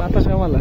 batas a wala